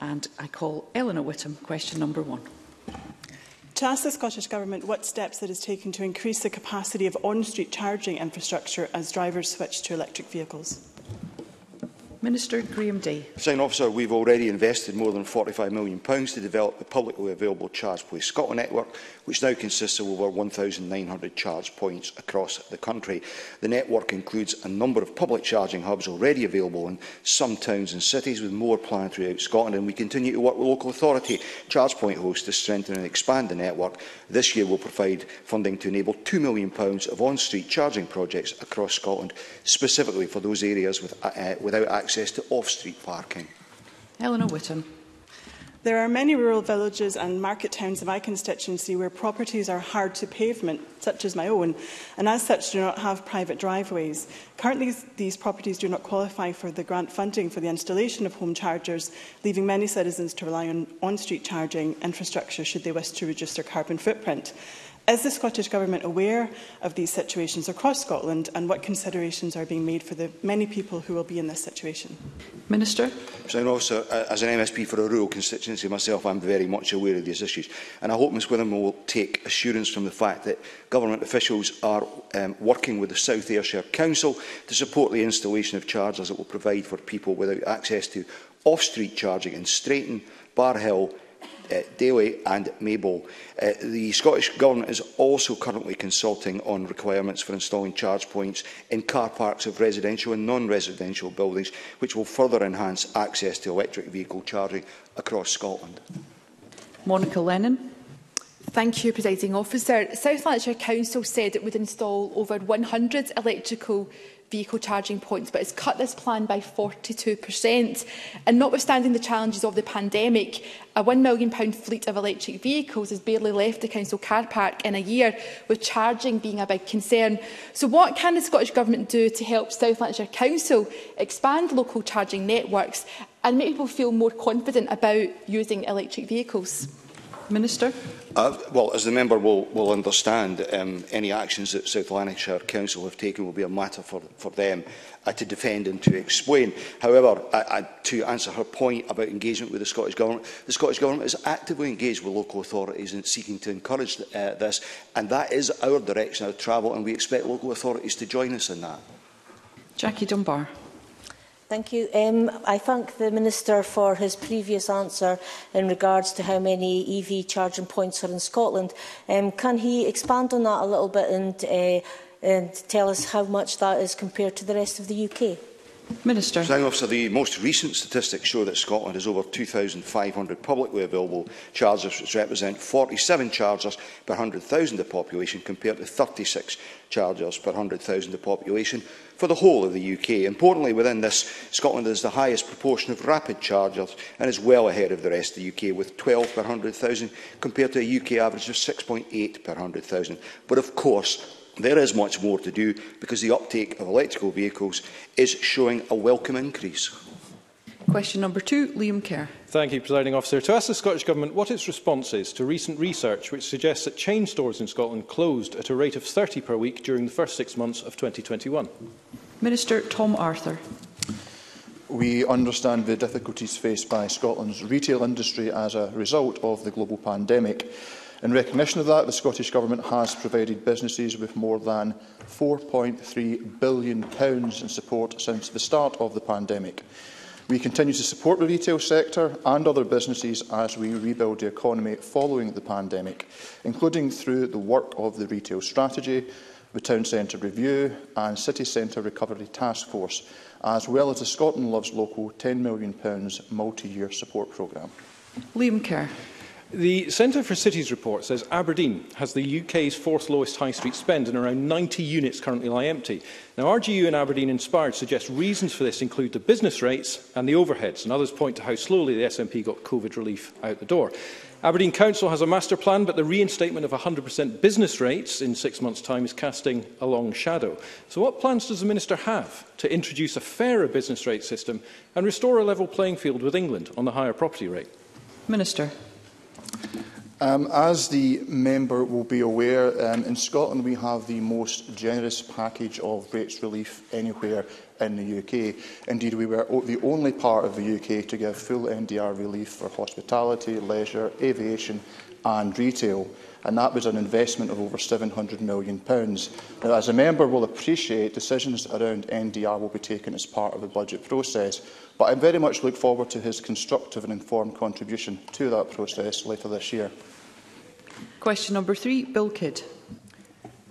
And I call Eleanor Whittam, question number one. To ask the Scottish Government what steps it is taking to increase the capacity of on-street charging infrastructure as drivers switch to electric vehicles. Minister Graham Day. Sign officer, we've already invested more than £45 million to develop the publicly available Charge Place Scotland network, which now consists of over 1,900 charge points across the country. The network includes a number of public charging hubs already available in some towns and cities, with more planned throughout Scotland, and we continue to work with local authority charge point hosts to strengthen and expand the network. This year we'll provide funding to enable £2 million of on-street charging projects across Scotland, specifically for those areas with, uh, without access access to off-street parking. Eleanor Whitton. There are many rural villages and market towns in my constituency where properties are hard to pavement, such as my own, and as such do not have private driveways. Currently, these properties do not qualify for the grant funding for the installation of home chargers, leaving many citizens to rely on on-street charging infrastructure should they wish to reduce their carbon footprint. Is the Scottish Government aware of these situations across Scotland and what considerations are being made for the many people who will be in this situation? Minister. President Officer, uh, as an MSP for a rural constituency myself, I'm very much aware of these issues. And I hope Ms Whittam will take assurance from the fact that government officials are um, working with the South Ayrshire Council to support the installation of chargers that will provide for people without access to off-street charging in Strayton, Bar Hill uh, Daly and Mabel. Uh, the Scottish Government is also currently consulting on requirements for installing charge points in car parks of residential and non-residential buildings, which will further enhance access to electric vehicle charging across Scotland. Monica Lennon. Thank you, Presiding Officer. South Lanarkshire Council said it would install over 100 electrical vehicle charging points, but has cut this plan by 42%. And notwithstanding the challenges of the pandemic, a £1 million fleet of electric vehicles has barely left the council car park in a year, with charging being a big concern. So what can the Scottish Government do to help South Lanarkshire Council expand local charging networks and make people feel more confident about using electric vehicles? Minister. Uh, well, as the member will, will understand, um, any actions that South Lanarkshire Council have taken will be a matter for, for them uh, to defend and to explain. However, I, I, to answer her point about engagement with the Scottish Government, the Scottish Government is actively engaged with local authorities in seeking to encourage uh, this, and that is our direction of travel, and we expect local authorities to join us in that. Jackie Dunbar. Thank you. Um, I thank the Minister for his previous answer in regards to how many EV charging points are in Scotland. Um, can he expand on that a little bit and, uh, and tell us how much that is compared to the rest of the UK? Minister. Presiding officer, the most recent statistics show that Scotland has over 2,500 publicly available chargers, which represent 47 chargers per 100,000 of the population, compared to 36 chargers per 100,000 of the population for the whole of the UK. Importantly, within this, Scotland has the highest proportion of rapid chargers and is well ahead of the rest of the UK, with 12 per 100,000 compared to a UK average of 6.8 per 100,000. But of course, There is much more to do because the uptake of electrical vehicles is showing a welcome increase. Question number two, Liam Kerr. Thank you, Presiding Officer. To ask the Scottish Government what its response is to recent research which suggests that chain stores in Scotland closed at a rate of 30 per week during the first six months of 2021. Minister Tom Arthur. We understand the difficulties faced by Scotland's retail industry as a result of the global pandemic. In recognition of that, the Scottish Government has provided businesses with more than £4.3 billion in support since the start of the pandemic. We continue to support the retail sector and other businesses as we rebuild the economy following the pandemic, including through the work of the Retail Strategy, the Town Centre Review and City Centre Recovery Task Force, as well as the Scotland Loves Local £10 million multi-year support programme. Liam Kerr. The Centre for Cities report says Aberdeen has the UK's fourth lowest high street spend and around 90 units currently lie empty. Now, RGU and Aberdeen Inspired suggest reasons for this include the business rates and the overheads, and others point to how slowly the SNP got COVID relief out the door. Aberdeen Council has a master plan, but the reinstatement of 100% business rates in six months' time is casting a long shadow. So what plans does the Minister have to introduce a fairer business rate system and restore a level playing field with England on the higher property rate? Minister. Um, as the member will be aware, um, in Scotland we have the most generous package of rates relief anywhere in the UK. Indeed, we were the only part of the UK to give full NDR relief for hospitality, leisure, aviation and retail. And that was an investment of over £700 million. Now, as a member will appreciate, decisions around NDR will be taken as part of the budget process. But I very much look forward to his constructive and informed contribution to that process later this year. Question number three, Bill Kidd.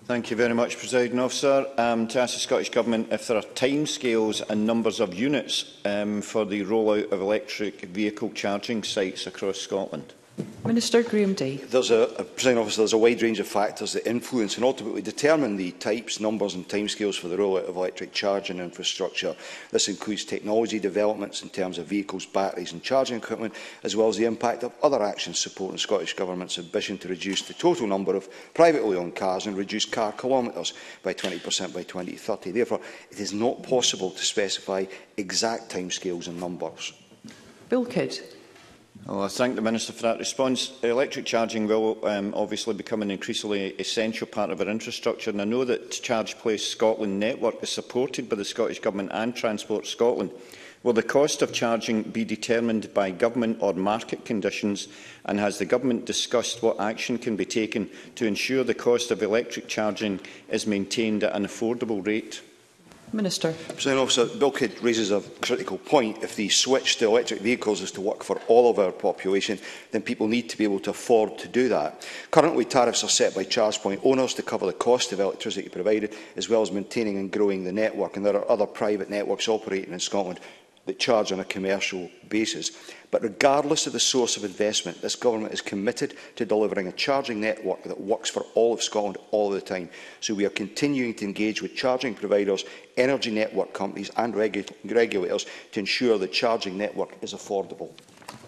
Thank you very much, President Officer. Um, to ask the Scottish Government if there are timescales and numbers of units um, for the rollout of electric vehicle charging sites across Scotland. Minister Graham Day. There's a, a presiding officer, there's a wide range of factors that influence and ultimately determine the types, numbers and timescales for the rollout of electric charging infrastructure. This includes technology developments in terms of vehicles, batteries and charging equipment, as well as the impact of other actions supporting Scottish Government's ambition to reduce the total number of privately owned cars and reduce car kilometres by 20% by 2030. Therefore, it is not possible to specify exact timescales and numbers. Bill Kidd. Well, I thank the Minister for that response. Electric charging will um, obviously become an increasingly essential part of our infrastructure, and I know that Charge Place Scotland network is supported by the Scottish Government and Transport Scotland. Will the cost of charging be determined by government or market conditions, and has the government discussed what action can be taken to ensure the cost of electric charging is maintained at an affordable rate? Minister. President Officer, Bill Kidd raises a critical point. If the switch to electric vehicles is to work for all of our population, then people need to be able to afford to do that. Currently, tariffs are set by charge point owners to cover the cost of electricity provided, as well as maintaining and growing the network. And there are other private networks operating in Scotland that charge on a commercial basis. But regardless of the source of investment, this government is committed to delivering a charging network that works for all of Scotland all the time. So we are continuing to engage with charging providers, energy network companies and regu regulators to ensure the charging network is affordable.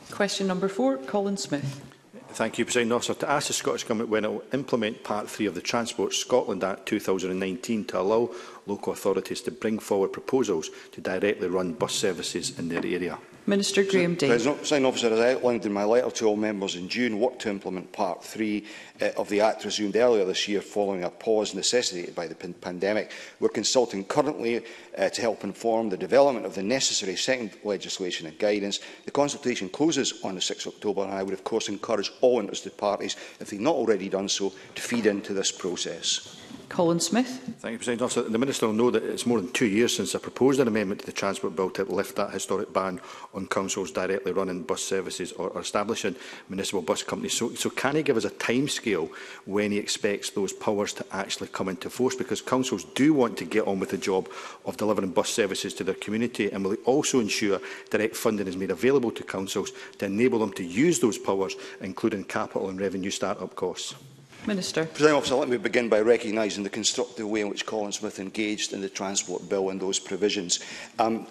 Question number four, Colin Smith. Thank you, President Officer. To ask the Scottish Government when it will implement Part 3 of the Transport Scotland Act 2019 to allow local authorities to bring forward proposals to directly run bus services in their area. Minister Graham Day. President, President Officer, as I outlined in my letter to all members in June, work to implement Part 3 uh, eh, of the Act resumed earlier this year following a pause necessitated by the pandemic. We're consulting currently uh, to help inform the development of the necessary second legislation and guidance. The consultation closes on the 6th of October and I would of course encourage all interested parties, if they've not already done so, to feed into this process. Colin Smith. Thank you, President Officer. The Minister will know that it's more than two years since I proposed an amendment to the Transport Bill to lift that historic ban on councils directly running bus services or, or establishing municipal bus companies. So, so can he give us a timescale when he expects those powers to actually come into force? Because councils do want to get on with the job of delivering bus services to their community and will also ensure direct funding is made available to councils to enable them to use those powers, including capital and revenue start-up costs. Minister. President Officer, let me begin by recognising the constructive way in which Colin Smith engaged in the Transport Bill and those provisions. Um,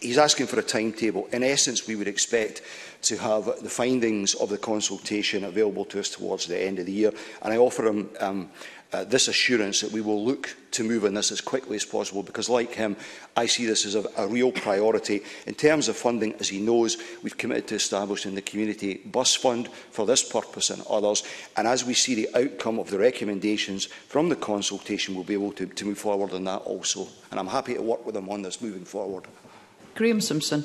he's asking for a timetable. In essence, we would expect to have the findings of the consultation available to us towards the end of the year. And I offer him um, uh, this assurance that we will look to move on this as quickly as possible because, like him, I see this as a, a real priority. In terms of funding, as he knows, we've committed to establishing the Community Bus Fund for this purpose and others. And as we see the outcome of the recommendations from the consultation, we'll be able to, to move forward on that also. And I'm happy to work with him on this moving forward. Graham Simpson.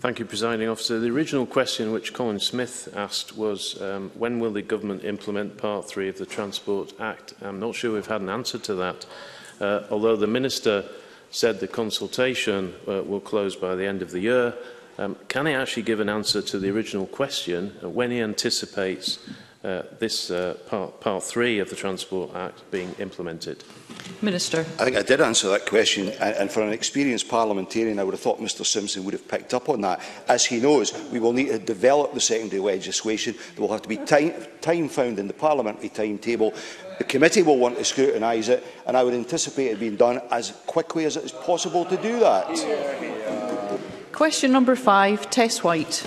Thank you, Presiding Officer. The original question which Colin Smith asked was um, when will the government implement Part 3 of the Transport Act? I'm not sure we've had an answer to that, uh, although the Minister said the consultation uh, will close by the end of the year. Um, can he actually give an answer to the original question uh, when he anticipates uh, this uh, part, part 3 of the Transport Act being implemented? Minister. I think I did answer that question, and, and for an experienced parliamentarian, I would have thought Mr Simpson would have picked up on that. As he knows, we will need to develop the secondary legislation. There will have to be time, time found in the parliamentary timetable. The committee will want to scrutinise it, and I would anticipate it being done as quickly as it is possible to do that. Question number five, Tess White.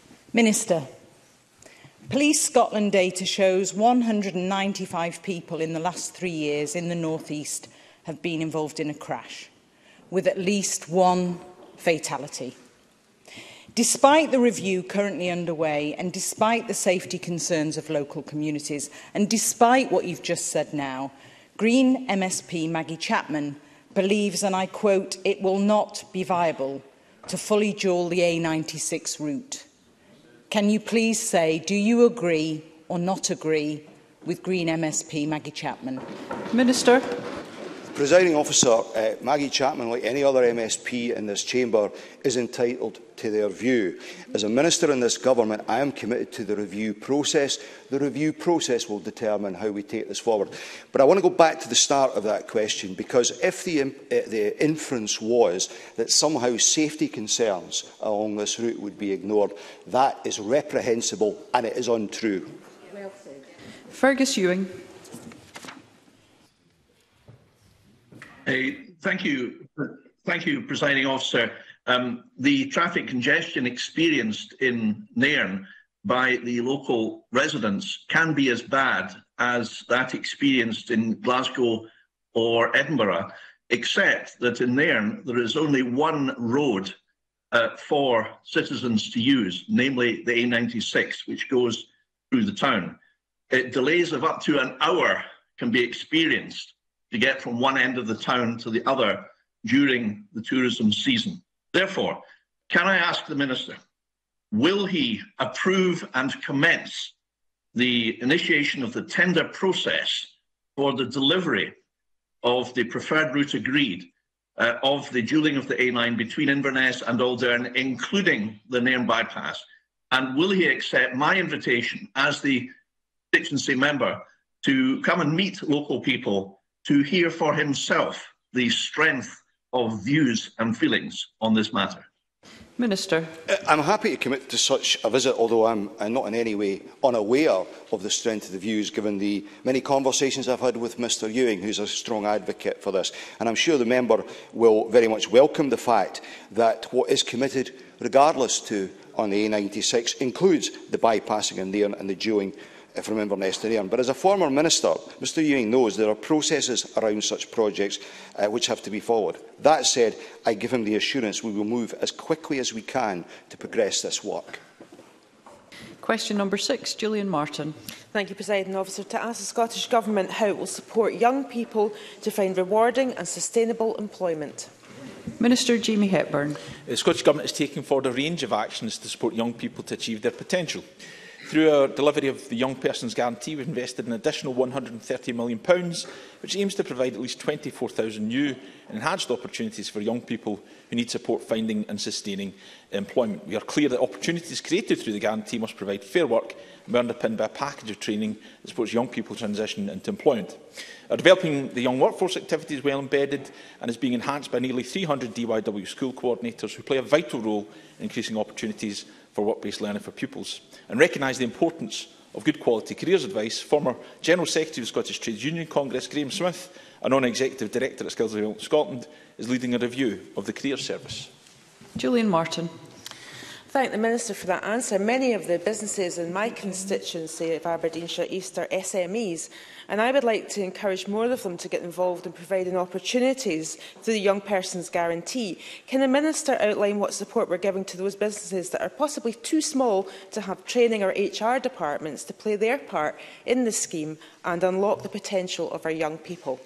Minister. Police Scotland data shows 195 people in the last three years in the North East have been involved in a crash, with at least one fatality. Despite the review currently underway and despite the safety concerns of local communities and despite what you've just said now, Green MSP Maggie Chapman believes, and I quote, it will not be viable to fully dual the A96 route Can you please say, do you agree or not agree with Green MSP Maggie Chapman? Minister. Presiding Officer, uh, Maggie Chapman, like any other MSP in this chamber, is entitled to their view. As a minister in this government, I am committed to the review process. The review process will determine how we take this forward. But I want to go back to the start of that question, because if the, uh, the inference was that somehow safety concerns along this route would be ignored, that is reprehensible and it is untrue. Well Fergus Ewing. thank you. Thank you, presiding officer. Um, the traffic congestion experienced in Nairn by the local residents can be as bad as that experienced in Glasgow or Edinburgh, except that in Nairn there is only one road uh, for citizens to use, namely the A96, which goes through the town. It, delays of up to an hour can be experienced to get from one end of the town to the other during the tourism season. Therefore, can I ask the Minister, will he approve and commence the initiation of the tender process for the delivery of the preferred route agreed uh, of the dueling of the A9 between Inverness and Aldern, including the Nairn bypass? And will he accept my invitation as the constituency member to come and meet local people to hear for himself the strength of views and feelings on this matter. Minister. Uh, I'm happy to commit to such a visit, although I'm not in any way unaware of the strength of the views, given the many conversations I've had with Mr Ewing, who's a strong advocate for this. And I'm sure the member will very much welcome the fact that what is committed, regardless to on the A96, includes the bypassing and the, and the dueling if I remember Nesta Ryan. But as a former minister, Mr Ewing knows there are processes around such projects uh, which have to be followed. That said, I give him the assurance we will move as quickly as we can to progress this work. Question number six, Julian Martin. Thank you, President Officer. To ask the Scottish Government how it will support young people to find rewarding and sustainable employment. Minister Jamie Hepburn. The Scottish Government is taking forward a range of actions to support young people to achieve their potential. Through our delivery of the Young Persons Guarantee, we've invested an additional £130 million, which aims to provide at least 24,000 new and enhanced opportunities for young people who need support finding and sustaining employment. We are clear that opportunities created through the guarantee must provide fair work and be underpinned by a package of training that supports young people transition into employment. Our developing the young workforce activity is well embedded and is being enhanced by nearly 300 DYW school coordinators who play a vital role in increasing opportunities for work-based learning for pupils and recognise the importance of good quality careers advice, former General Secretary of the Scottish Trades Union Congress, Graeme Smith, a non-executive director at Skills Development Scotland, is leading a review of the Career Service. Julian Martin thank the Minister for that answer. Many of the businesses in my constituency of Aberdeenshire East are SMEs, and I would like to encourage more of them to get involved in providing opportunities through the Young Persons Guarantee. Can the Minister outline what support we're giving to those businesses that are possibly too small to have training or HR departments to play their part in the scheme and unlock the potential of our young people?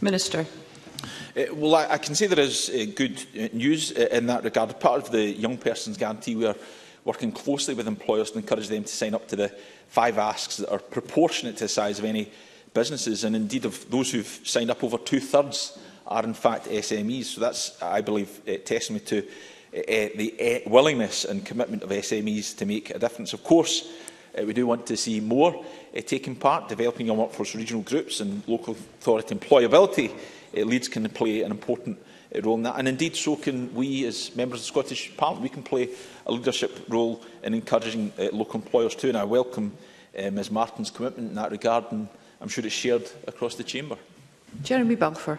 Minister. Uh, well, I, I can say there is uh, good uh, news uh, in that regard. Part of the Young Persons Guarantee, we are working closely with employers to encourage them to sign up to the five asks that are proportionate to the size of any businesses. And indeed, of those who've signed up, over two-thirds are in fact SMEs. So that's, I believe, uh, testimony to uh, uh, the uh, willingness and commitment of SMEs to make a difference. Of course, uh, we do want to see more uh, taking part, developing young workforce regional groups and local authority employability uh, Leeds can play an important uh, role in that. And indeed, so can we, as members of the Scottish Parliament, we can play a leadership role in encouraging uh, local employers too. And I welcome uh, Ms Martin's commitment in that regard, and I'm sure it's shared across the chamber. Jeremy Balfour.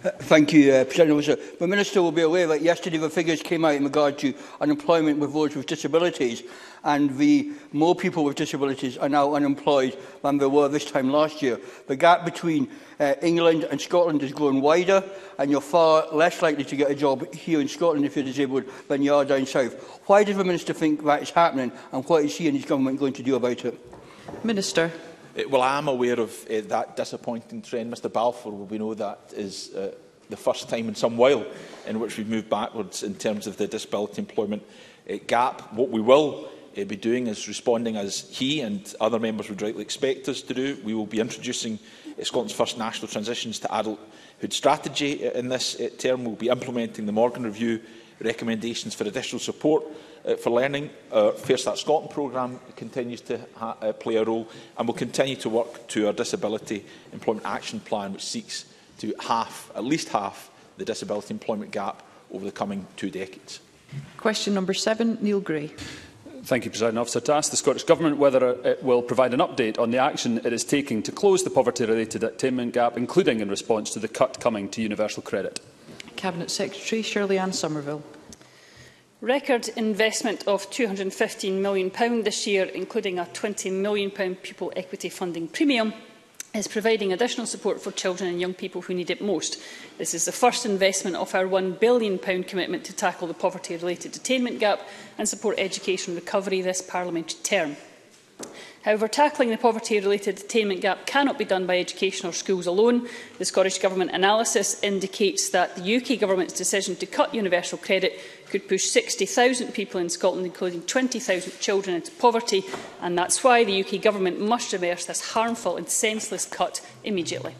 Thank you, uh, President Officer. The Minister will be aware that yesterday the figures came out in regard to unemployment with those with disabilities, and the more people with disabilities are now unemployed than there were this time last year. The gap between uh, England and Scotland is growing wider, and you're far less likely to get a job here in Scotland if you're disabled than you are down south. Why does the Minister think that is happening, and what is he and his government going to do about it? Minister. It, well, I am aware of uh, that disappointing trend. Mr Balfour we know that is uh, the first time in some while in which we've moved backwards in terms of the disability employment uh, gap. What we will uh, be doing is responding as he and other members would rightly expect us to do. We will be introducing uh, Scotland's first national transitions to adulthood strategy in this uh, term. We'll be implementing the Morgan Review recommendations for additional support uh, for learning. Our Fair Start Scotland programme continues to uh, play a role and will continue to work to our Disability Employment Action Plan, which seeks to half, at least half, the disability employment gap over the coming two decades. Question number seven, Neil Gray. Thank you, President Officer. To ask the Scottish Government whether uh, it will provide an update on the action it is taking to close the poverty-related attainment gap, including in response to the cut coming to universal credit. Cabinet Secretary Shirley Ann Somerville. Record investment of £215 million this year, including a £20 million pupil equity funding premium, is providing additional support for children and young people who need it most. This is the first investment of our £1 billion commitment to tackle the poverty-related detainment gap and support education recovery this parliamentary term. However, tackling the poverty-related attainment gap cannot be done by education or schools alone. The Scottish Government analysis indicates that the UK Government's decision to cut universal credit could push 60,000 people in Scotland, including 20,000 children, into poverty, and that's why the UK Government must reverse this harmful and senseless cut immediately.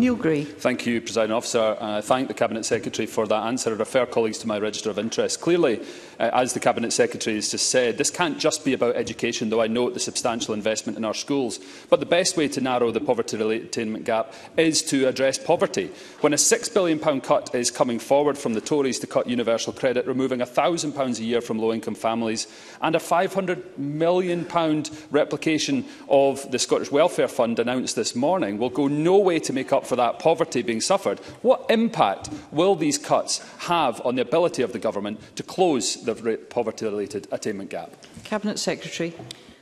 Neil Gray. Thank you, President Officer. I uh, thank the Cabinet Secretary for that answer. I refer colleagues to my register of interest. Clearly, uh, as the Cabinet Secretary has just said, this can't just be about education, though I note the substantial investment in our schools. But the best way to narrow the poverty-related attainment gap is to address poverty. When a £6 billion cut is coming forward from the Tories to cut universal credit, removing £1,000 a year from low-income families, and a £500 million replication of the Scottish Welfare Fund announced this morning will go no way to make up for that poverty being suffered, what impact will these cuts have on the ability of the government to close the poverty-related attainment gap? Cabinet Secretary.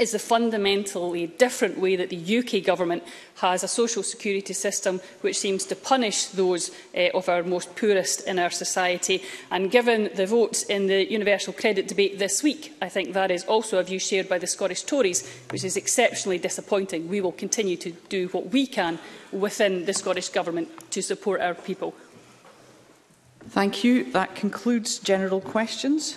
is a fundamentally different way that the UK government has a social security system which seems to punish those uh, of our most poorest in our society. And given the votes in the universal credit debate this week, I think that is also a view shared by the Scottish Tories, which is exceptionally disappointing. We will continue to do what we can within the Scottish Government to support our people. Thank you. That concludes general questions.